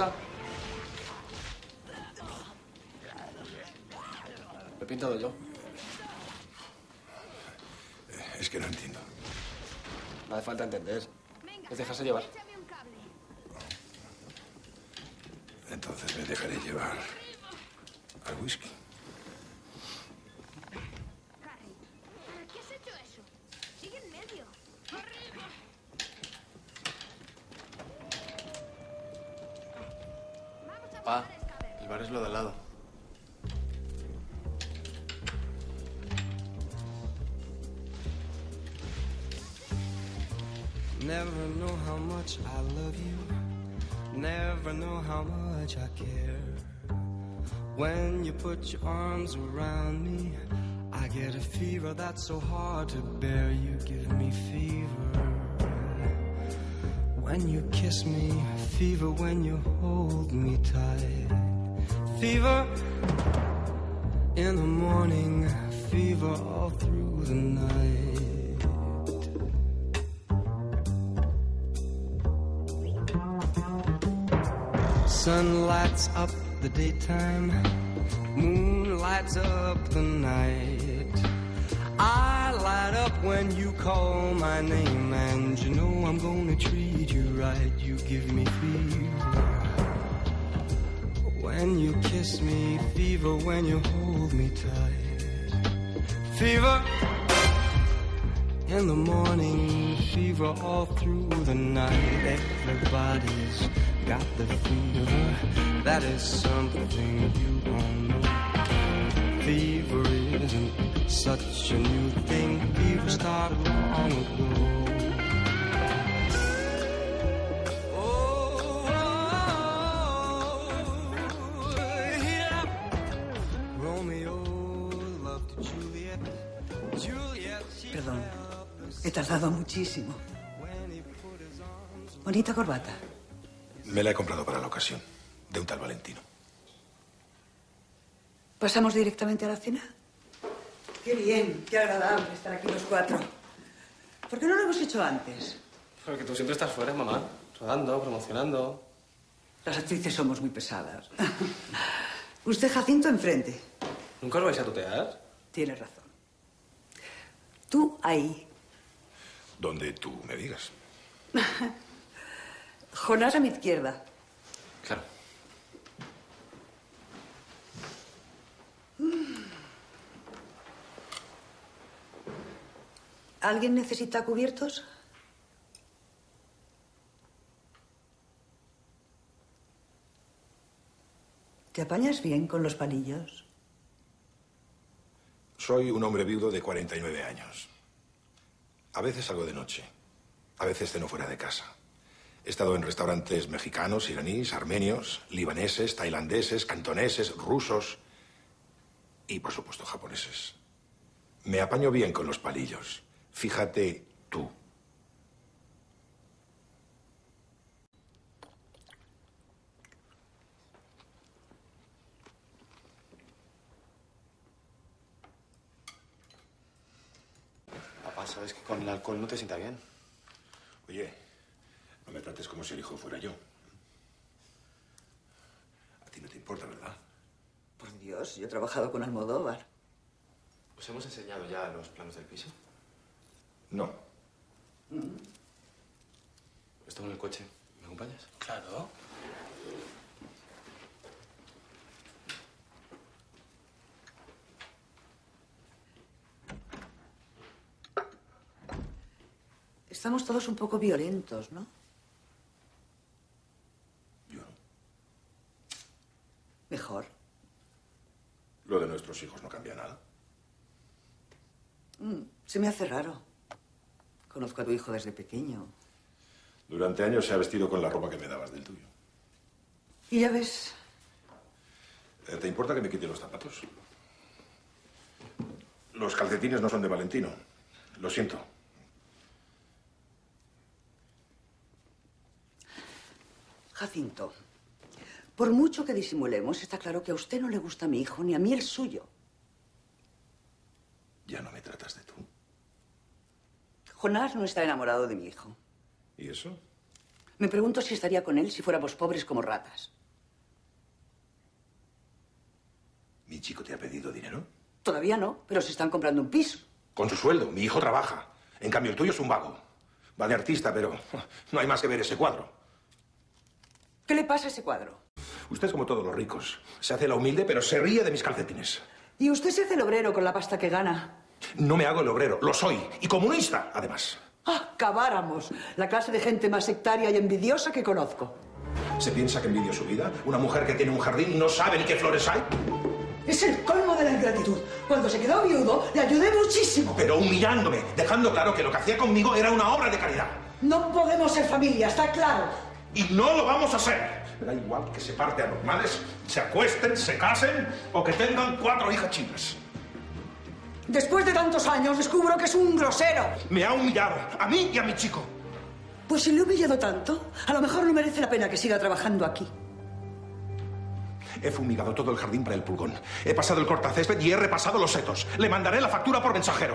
gusta? Lo he pintado yo. Es que no entiendo. No hace falta entender. Es dejarse llevar. Entonces me dejaré llevar al whisky. Pa, el bar es lo de al lado. Never know how much I love you. Never know how much I care. When you put your arms around me, I get a fever that's so hard to bear. You give kiss me, fever when you hold me tight. Fever in the morning, fever all through the night. Sun lights up the daytime, moon lights up the night. I light up when you call my name, and you know I'm gonna treat you right. You give me fever when you kiss me, fever when you hold me tight. Fever in the morning, fever all through the night. Everybody's got the fever. That is something you don't know. Fever isn't such a new thing. Fever started long ago. Oh, yeah. Romeo loved Juliet. Juliet, she Perdón, he tardado muchísimo. Bonita corbata. Me la he comprado para la ocasión, de un tal Valentino. ¿Pasamos directamente a la cena? Qué bien, qué agradable estar aquí los cuatro. ¿Por qué no lo hemos hecho antes? Porque tú siempre estás fuera, mamá. Rodando, promocionando. Las actrices somos muy pesadas. Usted, Jacinto, enfrente. ¿Nunca os vais a tutear? Tienes razón. Tú ahí. Donde tú me digas. Jonás a mi izquierda. ¿Alguien necesita cubiertos? ¿Te apañas bien con los palillos? Soy un hombre viudo de 49 años. A veces salgo de noche. A veces ceno fuera de casa. He estado en restaurantes mexicanos, iraníes, armenios, libaneses, tailandeses, cantoneses, rusos y, por supuesto, japoneses. Me apaño bien con los palillos. Fíjate tú. Papá, sabes que con el alcohol no te sienta bien. Oye, no me trates como si el hijo fuera yo. A ti no te importa, ¿verdad? Por Dios, yo he trabajado con Almodóvar. ¿Os hemos enseñado ya los planos del piso? No. Estoy en el coche. ¿Me acompañas? Claro. Estamos todos un poco violentos, ¿no? Yo. Mejor. Lo de nuestros hijos no cambia nada. Mm, se me hace raro. Conozco a tu hijo desde pequeño. Durante años se ha vestido con la ropa que me dabas del tuyo. Y ya ves, Eh, ¿Te importa que me quite los zapatos? Los calcetines no son de Valentino. Lo siento. Jacinto, por mucho que disimulemos, está claro que a usted no le gusta mi hijo ni a mí el suyo. Ya no me tratas de tú. Jonás no está enamorado de mi hijo. ¿Y eso? Me pregunto si estaría con él si fuéramos pobres como ratas. ¿Mi chico te ha pedido dinero? Todavía no, pero se están comprando un piso. Con su sueldo. Mi hijo trabaja. En cambio, el tuyo es un vago. Va de artista, pero no hay más que ver ese cuadro. ¿Qué le pasa a ese cuadro? Usted es como todos los ricos. Se hace la humilde, pero se ríe de mis calcetines. Y usted se hace el obrero con la pasta que gana. No me hago el obrero, lo soy. Y comunista, además. ¡Ah, acabáramos! La clase de gente más sectaria y envidiosa que conozco. ¿Se piensa que envidio su vida? ¿Una mujer que tiene un jardín no sabe ni qué flores hay? Es el colmo de la ingratitud. Cuando se quedó viudo, le ayudé muchísimo. Pero humillándome, dejando claro que lo que hacía conmigo era una obra de caridad. No podemos ser familia, está claro. Y no lo vamos a hacer. Me da igual que se parte a normales, se acuesten, se casen o que tengan cuatro hijas chinas. Después de tantos años, descubro que es un grosero. Me ha humillado, a mí y a mi chico. Pues si le he humillado tanto, a lo mejor no merece la pena que siga trabajando aquí. He fumigado todo el jardín para el pulgón. He pasado el cortacésped y he repasado los setos. Le mandaré la factura por mensajero.